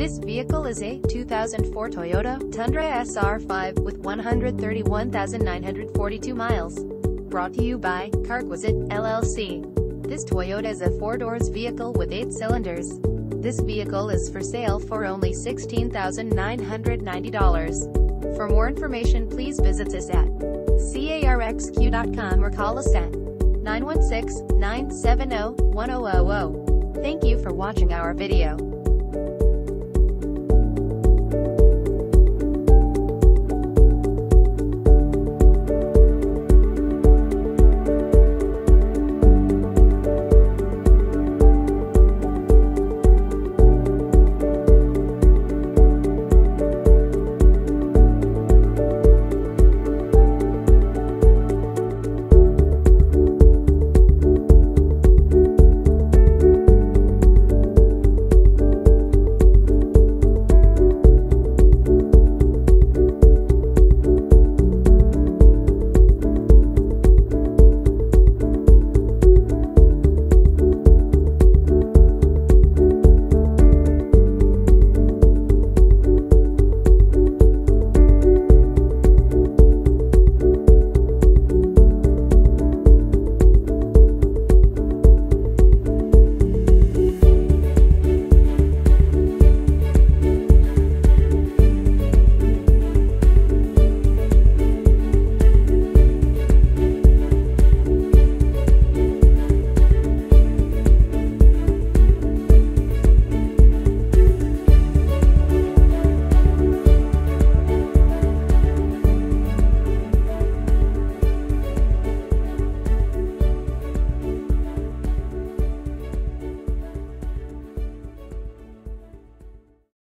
This vehicle is a 2004 Toyota Tundra SR5 with 131,942 miles. Brought to you by Carquisite, LLC. This Toyota is a four-doors vehicle with eight cylinders. This vehicle is for sale for only $16,990. For more information please visit us at carxq.com or call us at 916-970-1000. Thank you for watching our video.